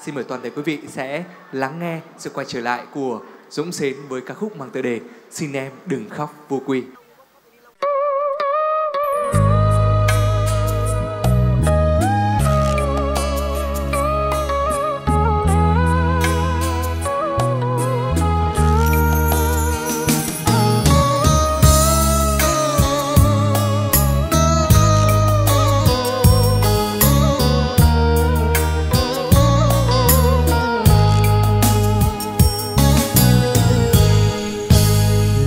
Xin mời toàn thể quý vị sẽ lắng nghe sự quay trở lại của Dũng Xến với ca khúc mang tựa đề Xin em đừng khóc vô quy.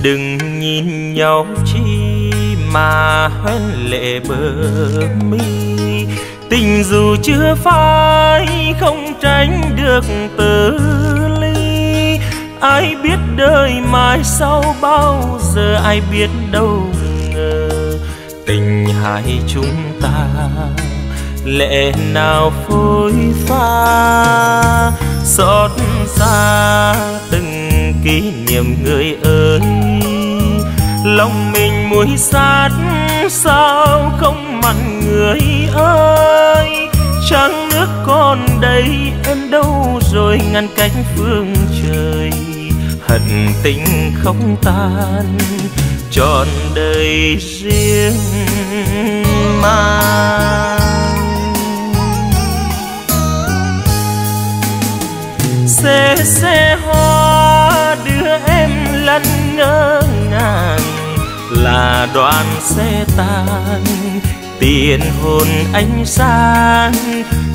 Đừng nhìn nhau chi mà hơn lệ bờ mi. Tình dù chưa phai, không tránh được từ ly. Ai biết đời mai sau bao giờ, ai biết đâu ngờ tình hai chúng ta lệ nào phôi pha. Xót xa từng kỷ niệm người ơi lòng mình muối sát, sao không mặn người ơi? Trăng nước còn đây, em đâu rồi ngăn cách phương trời? Hận tình không tan, trọn đời riêng mang là đoàn xe tan tiền hồn ánh sáng,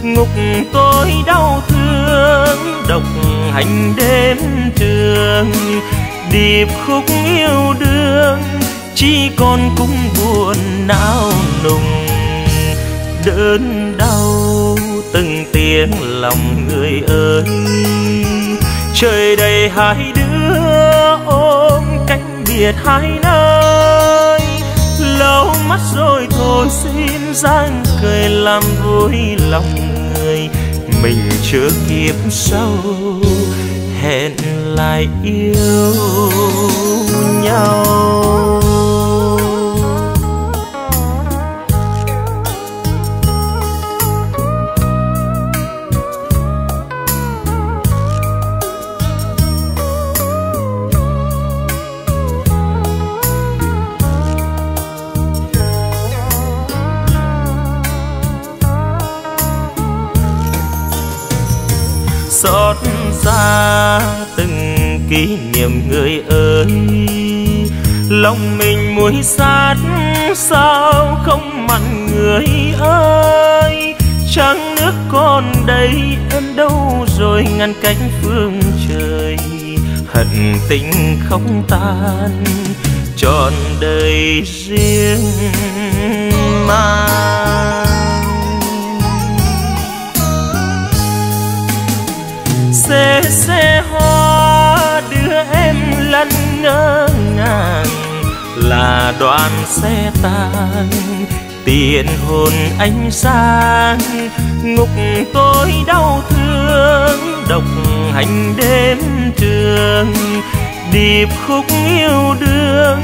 ngục tôi đau thương, độc hành đêm trường, điệp khúc yêu đương, chỉ còn cung buồn não nùng. Đớn đau từng tiếng lòng người ơi, trời đầy hai đứa ôm cách biệt hai nơi đau mắt rồi thôi xin giang cười làm vui lòng người. Mình chưa kịp sau hẹn lại yêu nhau. Xót xa từng kỷ niệm người ơi. Lòng mình muối sát sao không mặn người ơi. Trăng nước còn đây em đâu rồi ngăn cách phương trời. Hận tình không tan, trọn đời riêng ngỡ ngàng là đoàn xe tan tiền hồn ánh sáng ngục tôi đau thương. Độc hành đêm trường, điệp khúc yêu đương.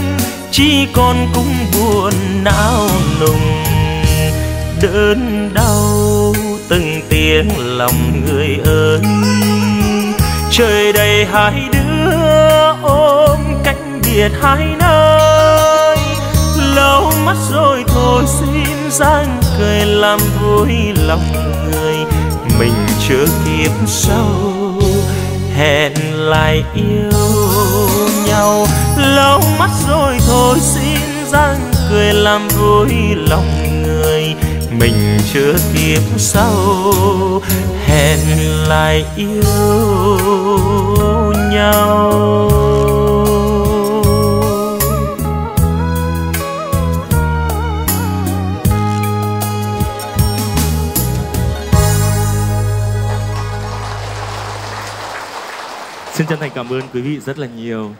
Chỉ còn cũng buồn não nùng đớn đau từng tiếng lòng người ơi trời đầy hai đứa biệt hai nơi. Lâu mất rồi thôi, xin giang cười làm vui lòng người. Mình chưa kịp sau hẹn lại yêu nhau. Lâu mất rồi thôi, xin giang cười làm vui lòng người. Mình chưa kịp sau hẹn lại yêu nhau. Xin chân thành cảm ơn quý vị rất là nhiều.